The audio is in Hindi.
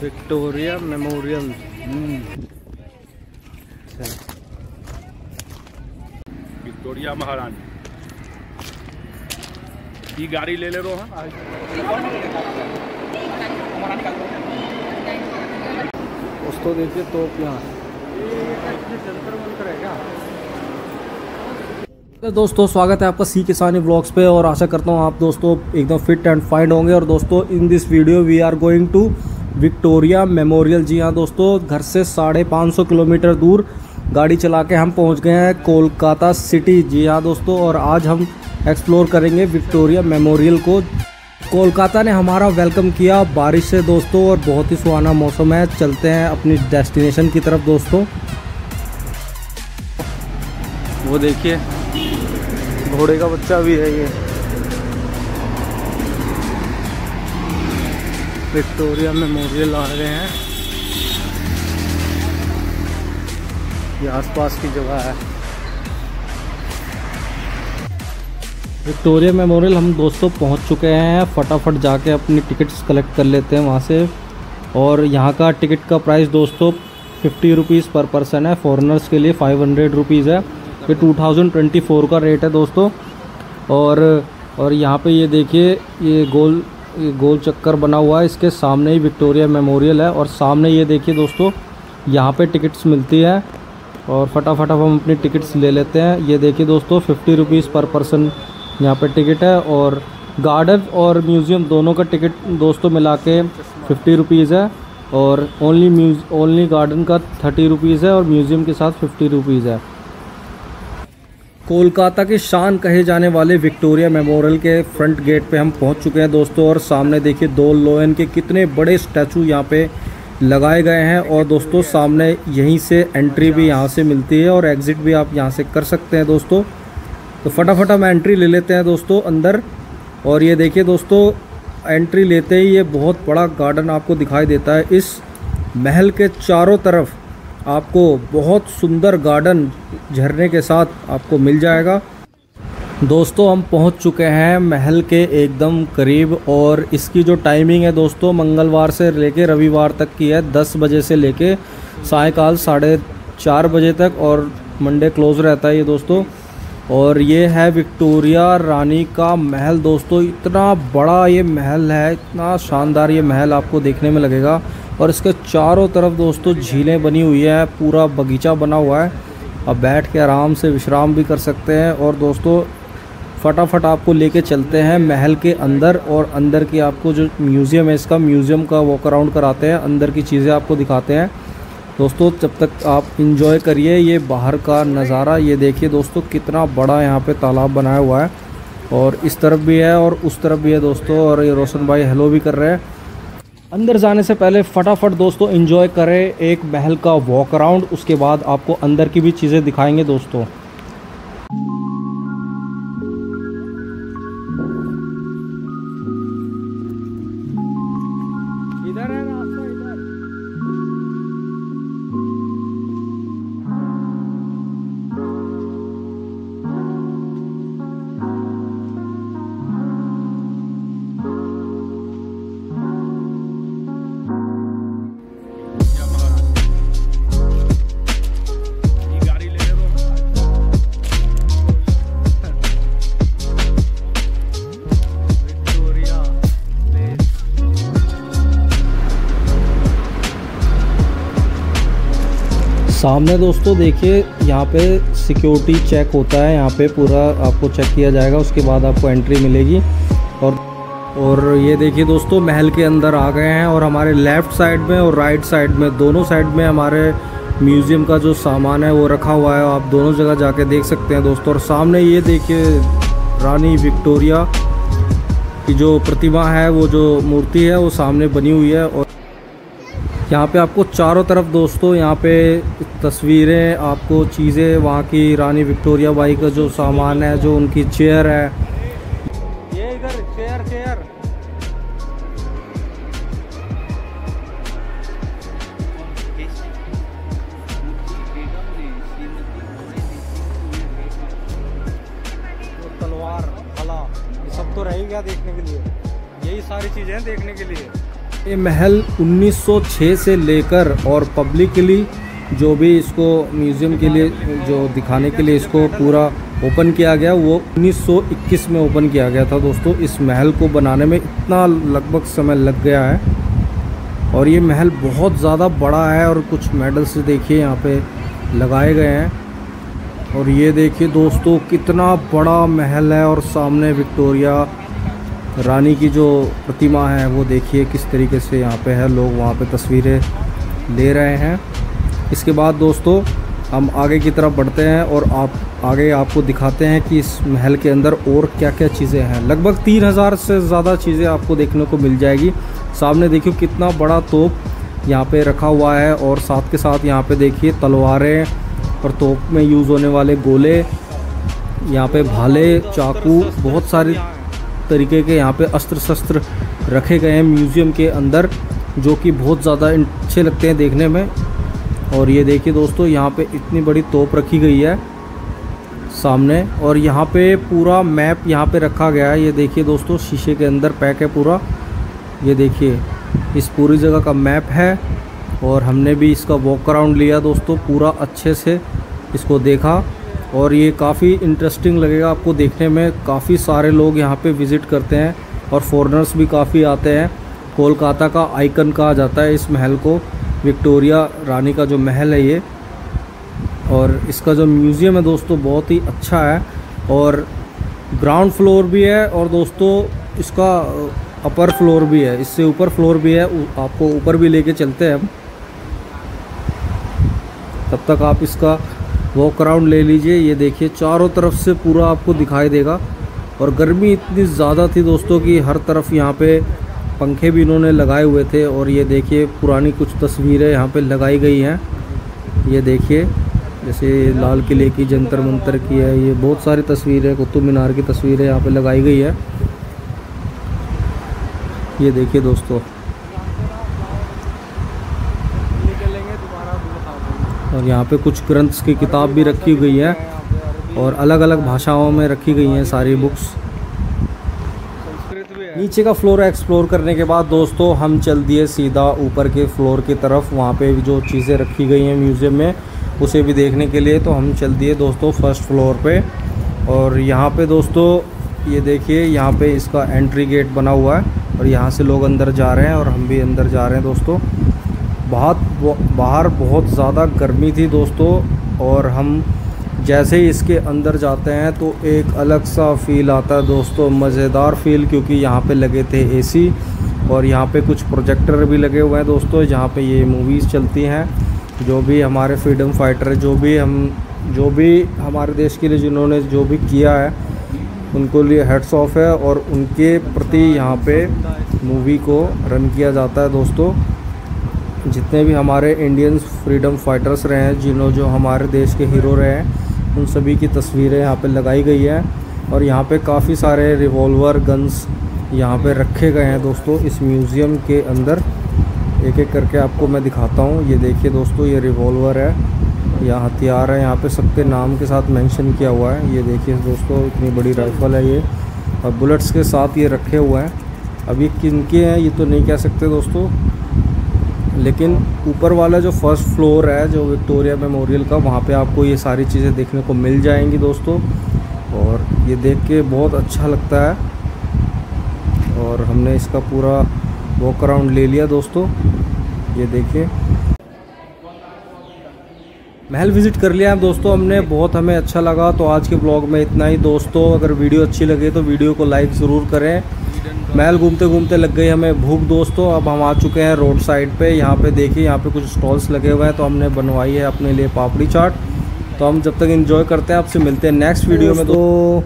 विक्टोरिया मेमोरियल विक्टोरिया महारानी ये गाड़ी ले ले रो हाँ? दोस्तों देखिए तोप यहाँ। तो दोस्तों स्वागत है आपका सी किसानी ब्लॉग्स पे और आशा करता हूँ आप दोस्तों एकदम फिट एंड फाइन होंगे। और दोस्तों in this video we are going to Victoria Memorial. जी हाँ दोस्तों, घर से साढ़े पाँच सौ किलोमीटर दूर गाड़ी चला के हम पहुँच गए हैं कोलकाता सिटी। जी हाँ दोस्तों, और आज हम एक्सप्लोर करेंगे विक्टोरिया मेमोरियल को। कोलकाता ने हमारा वेलकम किया बारिश से दोस्तों, और बहुत ही सुहाना मौसम है। चलते हैं अपनी डेस्टिनेशन की तरफ़ दोस्तों। वो देखिए, घोड़े का बच्चा भी है ये। विक्टोरिया मेमोरियल आ रहे हैं। ये आसपास की जगह है। विक्टोरिया मेमोरियल, हम दोस्तों पहुँच चुके हैं। फटाफट जाके अपनी टिकट्स कलेक्ट कर लेते हैं वहाँ से। और यहाँ का टिकट का प्राइस दोस्तों, फिफ्टी रुपीज़ पर पर्सन है। फॉरेनर्स के लिए फाइव हंड्रेड रुपीज़ है। ये टू थाउज़ेंड ट्वेंटी फोर का रेट है दोस्तों। और और यहाँ पे ये देखिए, ये गोल गोल चक्कर बना हुआ है। इसके सामने ही विक्टोरिया मेमोरियल है और सामने ये देखिए दोस्तों, यहाँ पे टिकट्स मिलती है और फटाफट हम अपनी टिकट्स ले लेते हैं। ये देखिए दोस्तों, फिफ्टी रुपीज़ पर पर्सन यहाँ पे टिकट है और गार्डन और म्यूज़ियम दोनों का टिकट दोस्तों मिला के फिफ्टी रुपीज़ है और ओनली म्यूज ओनली गार्डन का थर्टी रुपीज़ है और म्यूज़ियम के साथ फिफ्टी रुपीज़ है। कोलकाता की शान कहे जाने वाले विक्टोरिया मेमोरियल के फ्रंट गेट पे हम पहुँच चुके हैं दोस्तों, और सामने देखिए दो लोयन के कितने बड़े स्टैचू यहाँ पे लगाए गए हैं, और दोस्तों सामने यहीं से एंट्री भी यहाँ से मिलती है, और एग्ज़िट भी आप यहाँ से कर सकते हैं दोस्तों। तो फटाफट हम एंट्री ले लेते हैं दोस्तों अंदर, और ये देखिए दोस्तों एंट्री लेते ही ये बहुत बड़ा गार्डन आपको दिखाई देता है। इस महल के चारों तरफ़ आपको बहुत सुंदर गार्डन झरने के साथ आपको मिल जाएगा। दोस्तों, हम पहुँच चुके हैं महल के एकदम करीब और इसकी जो टाइमिंग है दोस्तों, मंगलवार से लेके रविवार तक की है। 10 बजे से लेके सायकाल साढ़े चार बजे तक और मंडे क्लोज रहता है ये दोस्तों। और ये है विक्टोरिया रानी का महल। दोस्तों, इतना बड़ा ये महल है, इतना शानदार ये महल आपको देखने में लगेगा। और इसके चारों तरफ़ दोस्तों झीलें बनी हुई है, पूरा बगीचा बना हुआ है। अब बैठ के आराम से विश्राम भी कर सकते हैं और दोस्तों फटाफट आपको लेके चलते हैं महल के अंदर और अंदर की आपको जो म्यूज़ियम है, इसका म्यूज़ियम का वॉक अराउंड कराते हैं, अंदर की चीज़ें आपको दिखाते हैं। दोस्तों जब तक आप इंजॉय करिए ये बाहर का नज़ारा, ये देखिए दोस्तों कितना बड़ा यहाँ पे तालाब बनाया हुआ है और इस तरफ़ भी है और उस तरफ़ भी है दोस्तों और ये रोशन भाई हेलो भी कर रहे हैं। अंदर जाने से पहले फटाफट दोस्तों इंजॉय करें एक महल का वॉक अराउंड उसके बाद आपको अंदर की भी चीज़ें दिखाएँगे दोस्तों। सामने दोस्तों देखिए, यहाँ पे सिक्योरिटी चेक होता है, यहाँ पे पूरा आपको चेक किया जाएगा, उसके बाद आपको एंट्री मिलेगी। और और ये देखिए दोस्तों, महल के अंदर आ गए हैं और हमारे लेफ़्ट साइड में और राइट साइड में, दोनों साइड में हमारे म्यूज़ियम का जो सामान है वो रखा हुआ है, आप दोनों जगह जाके देख सकते हैं दोस्तों। और सामने ये देखिए रानी विक्टोरिया की जो प्रतिमा है, वो जो मूर्ति है, वो सामने बनी हुई है और यहाँ पे आपको चारों तरफ़ दोस्तों यहाँ पे तस्वीरें, आपको चीज़ें, वहाँ की रानी विक्टोरिया बाई का जो सामान है, जो उनकी चेयर है। ये इधर चेयर चेयर। तलवार भला ये सब तो रहेगा देखने के लिए। यही सारी चीज़ें देखने के लिए। ये महल 1906 से लेकर और पब्लिकली जो भी इसको म्यूज़ियम के लिए, जो दिखाने के लिए इसको पूरा ओपन किया गया, वो 1921 में ओपन किया गया था। दोस्तों, इस महल को बनाने में इतना लगभग समय लग गया है और ये महल बहुत ज़्यादा बड़ा है और कुछ मेडल्स देखिए यहाँ पे लगाए गए हैं। और ये देखिए दोस्तों, कितना बड़ा महल है और सामने विक्टोरिया रानी की जो प्रतिमा है, वो देखिए किस तरीके से यहाँ पे है। लोग वहाँ पे तस्वीरें ले रहे हैं। इसके बाद दोस्तों, हम आगे की तरफ़ बढ़ते हैं और आप, आगे आपको दिखाते हैं कि इस महल के अंदर और क्या क्या चीज़ें हैं। लगभग तीन हज़ार से ज़्यादा चीज़ें आपको देखने को मिल जाएगी। सामने देखिए कितना बड़ा तोप यहाँ पे रखा हुआ है और साथ के साथ यहाँ पे देखिए तलवारें और तोप में यूज़ होने वाले गोले, यहाँ पे भाले, चाकू, बहुत सारे तरीके के यहाँ पे अस्त्र शस्त्र रखे गए हैं म्यूज़ियम के अंदर, जो कि बहुत ज़्यादा अच्छे लगते हैं देखने में। और ये देखिए दोस्तों, यहाँ पे इतनी बड़ी तोप रखी गई है सामने। और यहाँ पे पूरा मैप यहाँ पे रखा गया है। ये देखिए दोस्तों, शीशे के अंदर पैक है पूरा। ये देखिए, इस पूरी जगह का मैप है। और हमने भी इसका वॉक अराउंड लिया दोस्तों, पूरा अच्छे से इसको देखा। और ये काफ़ी इंटरेस्टिंग लगेगा आपको देखने में। काफ़ी सारे लोग यहाँ पे विज़िट करते हैं और फॉरेनर्स भी काफ़ी आते हैं। कोलकाता का आइकन कहा जाता है इस महल को। विक्टोरिया रानी का जो महल है ये। और इसका जो म्यूज़ियम है दोस्तों, बहुत ही अच्छा है। और ग्राउंड फ्लोर भी है और दोस्तों, इसका अपर फ्लोर भी है। इससे ऊपर फ्लोर भी है। आपको ऊपर भी लेके चलते हैं हम। तब तक आप इसका वॉक अराउंड ले लीजिए। ये देखिए, चारों तरफ़ से पूरा आपको दिखाई देगा। और गर्मी इतनी ज़्यादा थी दोस्तों कि हर तरफ़ यहाँ पे पंखे भी इन्होंने लगाए हुए थे। और ये देखिए, पुरानी कुछ तस्वीरें यहाँ पे लगाई गई हैं। ये देखिए, जैसे लाल किले की, जंतर मंतर की है। ये बहुत सारी तस्वीरें, कुतुब मीनार की तस्वीरें यहाँ पे लगाई गई है। ये देखिए दोस्तों और यहाँ पे कुछ ग्रंथ्स की किताब भी रखी गई है और अलग अलग भाषाओं में रखी गई हैं सारी बुक्स। नीचे का फ्लोर एक्सप्लोर करने के बाद दोस्तों, हम चल दिए सीधा ऊपर के फ्लोर की तरफ़। वहाँ पे जो चीज़ें रखी गई हैं म्यूज़ियम में, उसे भी देखने के लिए। तो हम चल दिए दोस्तों फ़र्स्ट फ्लोर पे। और यहाँ पे दोस्तों, ये देखिए, यहाँ पे इसका एंट्री गेट बना हुआ है और यहाँ से लोग अंदर जा रहे हैं और हम भी अंदर जा रहे हैं दोस्तों। बहुत बाहर बहुत ज़्यादा गर्मी थी दोस्तों, और हम जैसे ही इसके अंदर जाते हैं तो एक अलग सा फील आता है दोस्तों, मज़ेदार फील क्योंकि यहाँ पे लगे थे एसी और यहाँ पे कुछ प्रोजेक्टर भी लगे हुए हैं दोस्तों, जहाँ पे ये मूवीज़ चलती हैं, जो भी हमारे फ्रीडम फाइटर जो भी हम, जो भी हमारे देश के लिए जिन्होंने जो भी किया है, उनको लिए हेड्स ऑफ़ है, और उनके प्रति यहाँ पे मूवी को रन किया जाता है दोस्तों। जितने भी हमारे इंडियंस फ्रीडम फाइटर्स रहे हैं, जिन्हों जो हमारे देश के हीरो रहे हैं, उन सभी की तस्वीरें यहाँ पे लगाई गई है। और यहाँ पे काफ़ी सारे रिवॉल्वर गन्स यहाँ पे रखे गए हैं दोस्तों। इस म्यूज़ियम के अंदर एक एक करके आपको मैं दिखाता हूँ। ये देखिए दोस्तों, ये रिवॉल्वर है। या हथियार है। यहाँ पे सबके नाम के साथ मेंशन किया हुआ है। ये देखिए दोस्तों, इतनी बड़ी राइफ़ल है ये। और बुलेट्स के साथ ये रखे हुए हैं। ये किन के हैं, ये तो नहीं कह सकते दोस्तों। लेकिन ऊपर वाला जो फ़र्स्ट फ्लोर है, जो विक्टोरिया मेमोरियल का, वहाँ पे आपको ये सारी चीज़ें देखने को मिल जाएँगी दोस्तों। और ये देख के बहुत अच्छा लगता है। और हमने इसका पूरा वॉक अराउंड ले लिया दोस्तों। ये देखिए। महल विज़िट कर लिया है दोस्तों हमने। बहुत हमें अच्छा लगा। तो आज के ब्लॉग में इतना ही दोस्तों। अगर वीडियो अच्छी लगे तो वीडियो को लाइक ज़रूर करें। महल घूमते घूमते लग गई हमें भूख दोस्तों, अब हम आ चुके हैं रोड साइड पे। यहाँ पे देखिए, यहाँ पे कुछ स्टॉल्स लगे हुए हैं तो हमने बनवाई है अपने लिए पापड़ी चाट। तो हम जब तक इन्जॉय करते हैं, आपसे मिलते हैं नेक्स्ट वीडियो में। तो